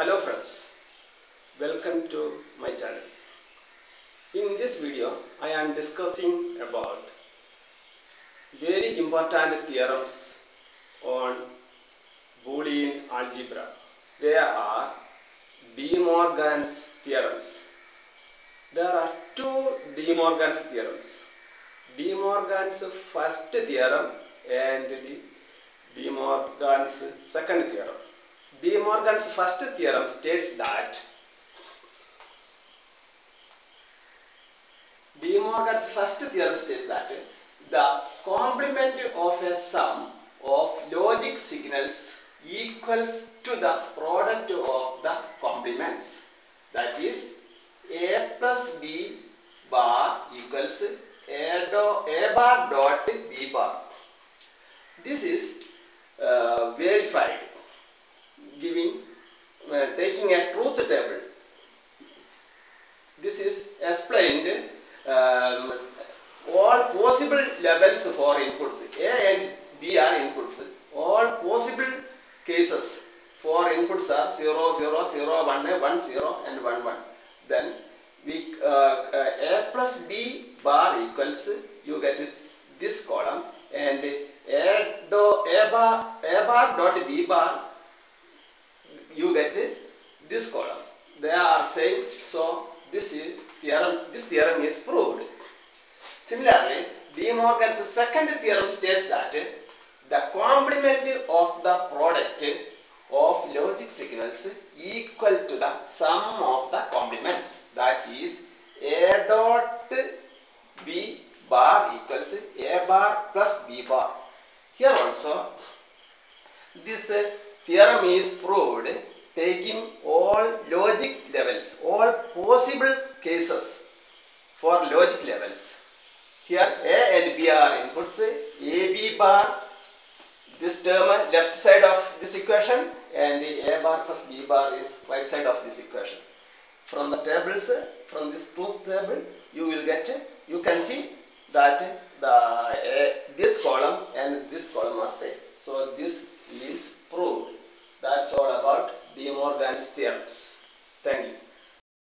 Hello friends, welcome to my channel. In this video, I am discussing about very important theorems on Boolean algebra. They are De Morgan's theorems. There are two De Morgan's theorems. De Morgan's first theorem and the De Morgan's second theorem. De Morgan's first theorem states that De Morgan's first theorem states that the complement of a sum of logic signals equals to the product of the complements. That is, a plus b bar equals a, do, a bar dot b bar. This is uh, verified taking a truth table. This is explained um, all possible levels for inputs a and b are inputs. All possible cases for inputs are 0 0 0 1 1 0 and 1 1 then we uh, uh, a plus b bar equals you get this column and a, do, a bar a bar dot b bar you get this column. They are saying so. This is theorem. This theorem is proved. Similarly, De Morgan's second theorem states that the complement of the product of logic signals equal to the sum of the complements. That is, a dot b bar equals a bar plus b bar. Here also, this theorem is proved taking all logic levels, all possible cases for logic levels. Here A and B are inputs, AB bar, this term left side of this equation and the A bar plus B bar is right side of this equation. From the tables, from this truth table, you will get, you can see that the and this column are same. So this is proved. That's all about De Morgan's theorems. Thank you.